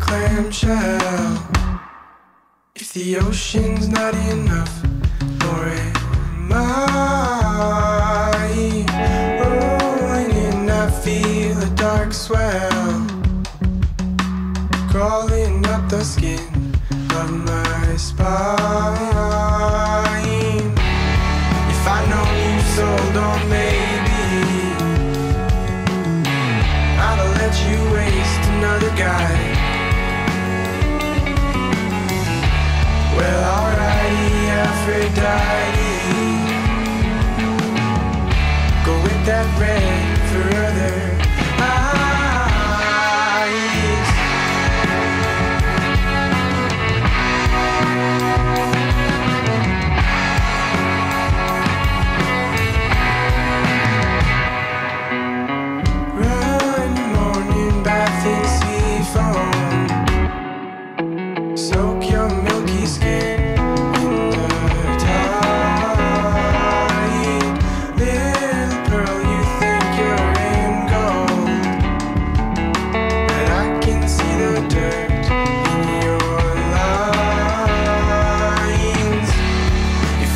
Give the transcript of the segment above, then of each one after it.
clamshell. If the ocean's not enough, nor am I rolling in, I feel a dark swell crawling up the skin of my spine. If I know you sold on maybe, have let you waste another guy. Well, alrighty, Aphrodite. Go with that red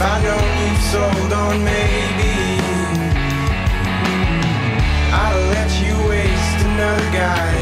I know you've sold on maybe. I'll let you waste another guy.